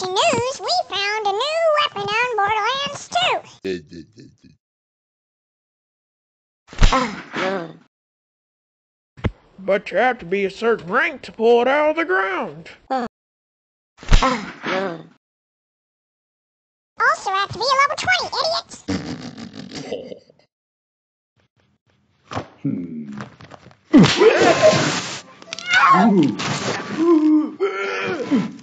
PlayStation News, we found a new weapon on Borderlands 2. But you have to be a certain rank to pull it out of the ground. Also have to be a level 20, idiots! Hmm. Ooh. Ooh.